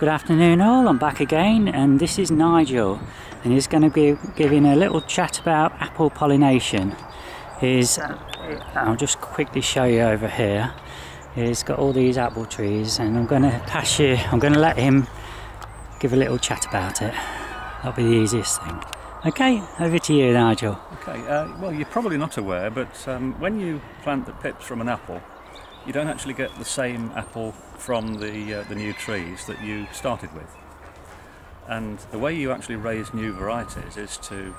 Good afternoon all, I'm back again and this is Nigel and he's going to be giving a little chat about apple pollination. He's, I'll just quickly show you over here. He's got all these apple trees and I'm going to pass you, I'm going to let him give a little chat about it. That'll be the easiest thing. Okay, over to you Nigel. Okay, uh, well you're probably not aware but um, when you plant the pips from an apple you don't actually get the same apple from the, uh, the new trees that you started with. And the way you actually raise new varieties is to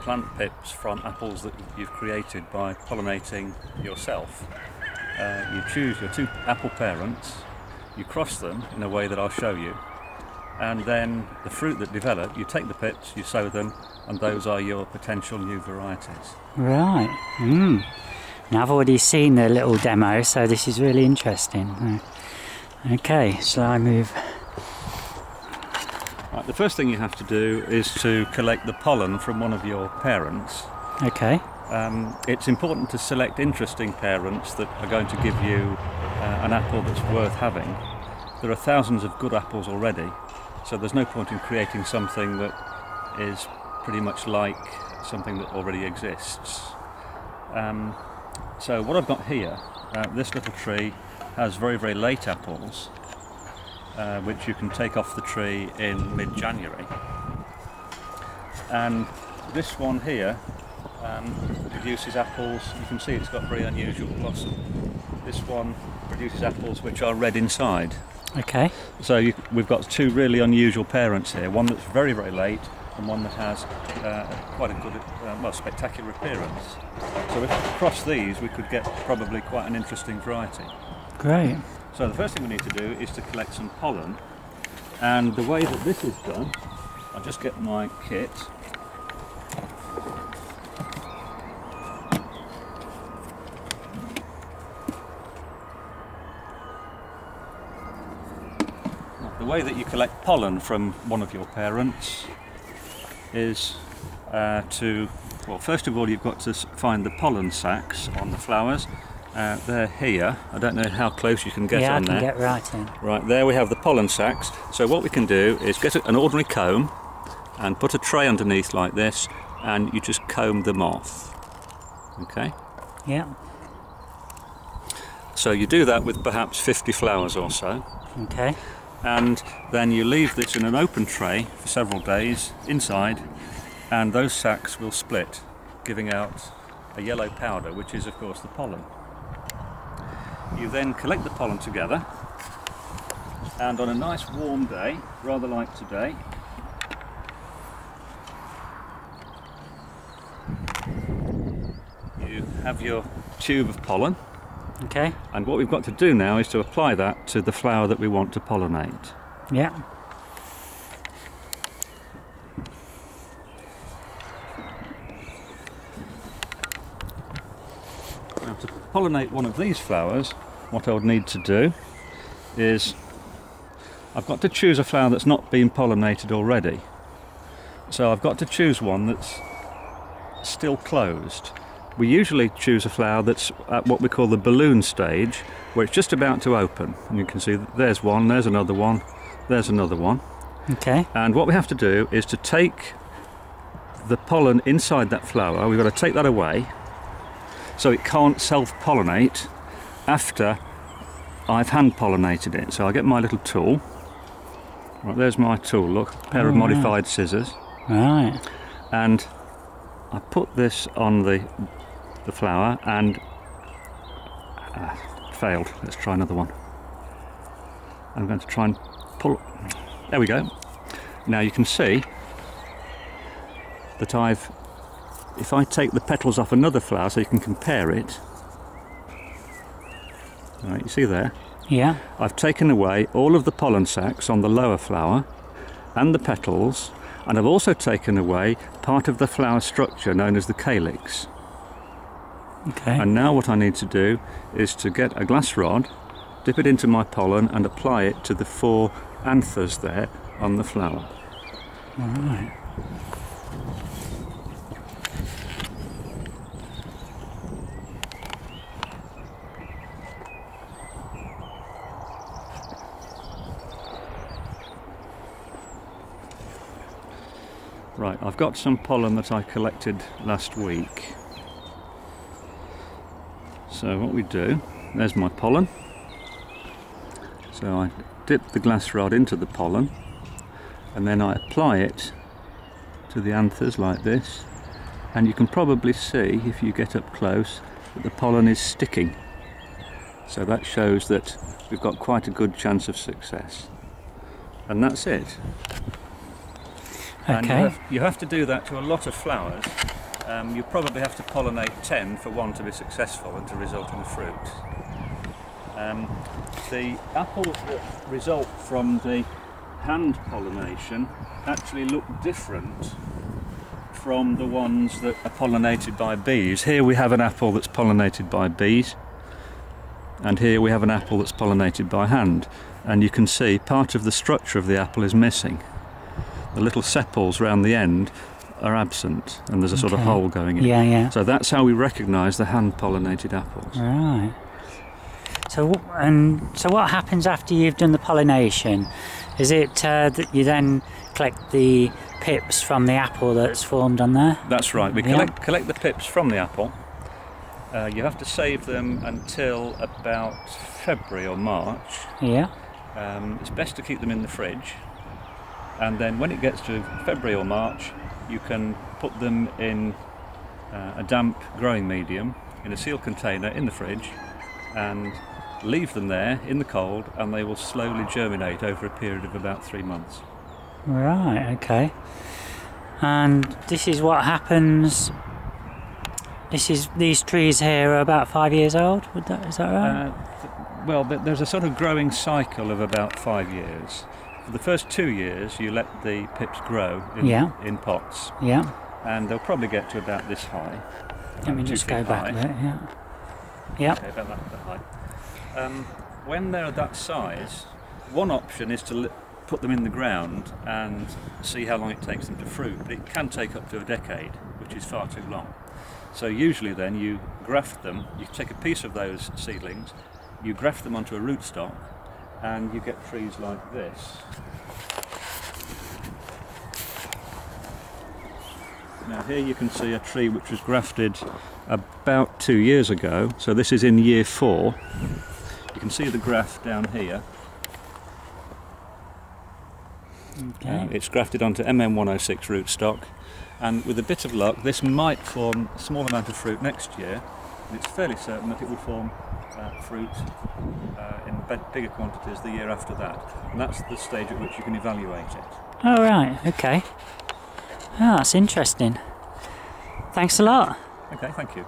plant pips from apples that you've created by pollinating yourself. Uh, you choose your two apple parents, you cross them in a way that I'll show you, and then the fruit that develop, you take the pips, you sow them, and those are your potential new varieties. Right. Mm. Now I've already seen the little demo, so this is really interesting. Okay, shall I move? Right, the first thing you have to do is to collect the pollen from one of your parents. Okay. Um, it's important to select interesting parents that are going to give you uh, an apple that's worth having. There are thousands of good apples already, so there's no point in creating something that is pretty much like something that already exists. Um, so what I've got here, uh, this little tree has very, very late apples, uh, which you can take off the tree in mid-January. And this one here um, produces apples, you can see it's got very unusual blossom. This one produces apples which are red inside. Okay. So you, we've got two really unusual parents here, one that's very, very late and one that has uh, quite a good, uh, well, spectacular appearance. So if we cross these, we could get probably quite an interesting variety. Great. So the first thing we need to do is to collect some pollen. And the way that this is done, I'll just get my kit. The way that you collect pollen from one of your parents is uh, to, well, first of all, you've got to find the pollen sacs on the flowers. Uh, they're here. I don't know how close you can get yeah, on there. there. get right in. Right, there we have the pollen sacs. So what we can do is get an ordinary comb and put a tray underneath like this and you just comb them off. Okay? Yeah. So you do that with perhaps 50 flowers or so. Okay. and then you leave this in an open tray for several days inside and those sacs will split giving out a yellow powder which is of course the pollen. You then collect the pollen together and on a nice warm day, rather like today, you have your tube of pollen Okay. and what we've got to do now is to apply that to the flower that we want to pollinate. Yeah. Now to pollinate one of these flowers, what I would need to do is I've got to choose a flower that's not been pollinated already. So I've got to choose one that's still closed. We usually choose a flower that's at what we call the balloon stage, where it's just about to open. And you can see there's one, there's another one, there's another one. Okay. And what we have to do is to take the pollen inside that flower, we've got to take that away so it can't self pollinate after I've hand pollinated it. So I get my little tool. Right, there's my tool, look, a pair of Oh, right. modified scissors. Right. And I put this on the, the flower and uh, failed. Let's try another one. I'm going to try and pull. There we go. Now you can see that I've. If I take the petals off another flower so you can compare it. Right, you see there? Yeah. I've taken away all of the pollen sacs on the lower flower and the petals, and I've also taken away part of the flower structure known as the calyx. Okay. And now what I need to do is to get a glass rod, dip it into my pollen, and apply it to the four anthers there on the flower. Right. Right, I've got some pollen that I collected last week. So what we do, there's my pollen. So I dip the glass rod into the pollen and then I apply it to the anthers like this and you can probably see if you get up close that the pollen is sticking so that shows that we've got quite a good chance of success and that's it and you have, you have to do that to a lot of flowers um, you probably have to pollinate 10 for one to be successful and to result in fruit um, the apples that result from the hand pollination actually look different from the ones that are pollinated by bees. Here we have an apple that's pollinated by bees, and here we have an apple that's pollinated by hand. And you can see part of the structure of the apple is missing. The little sepals round the end are absent, and there's a sort of hole going in. Yeah, yeah. So that's how we recognise the hand pollinated apples. Right. So and so what happens after you've done the pollination? Is it uh, that you then collect the pips from the apple that's formed on there? That's right. We Yeah. collect collect the pips from the apple. Uh, you have to save them until about February or March. Yeah. Um, it's best to keep them in the fridge, and then when it gets to February or March, you can put them in uh, a damp growing medium in a sealed container in the fridge, and leave them there in the cold, and they will slowly germinate over a period of about three months. Right. Okay. And this is what happens. This is these trees here are about five years old. Would that is that right? Uh, th- well, there's a sort of growing cycle of about five years. For the first two years, you let the pips grow in, Yeah. in pots, yeah. and they'll probably get to about this high. Let me just go back high. bit. Yeah. Yeah. Okay, about that, that high. Um, when they're that size, one option is to li- put them in the ground and see how long it takes them to fruit, but it can take up to a decade, which is far too long. So usually then you graft them, you take a piece of those seedlings, you graft them onto a rootstock, and you get trees like this. Now here you can see a tree which was grafted about two years ago, so this is in year four. You can see the graft down here. Okay. Uh, it's grafted onto MM106 rootstock, and with a bit of luck, this might form a small amount of fruit next year. And it's fairly certain that it will form uh, fruit uh, bigger quantities the year after that, and that's the stage at which you can evaluate it. Oh right. Okay. Oh, that's interesting. Thanks a lot. Okay, thank you.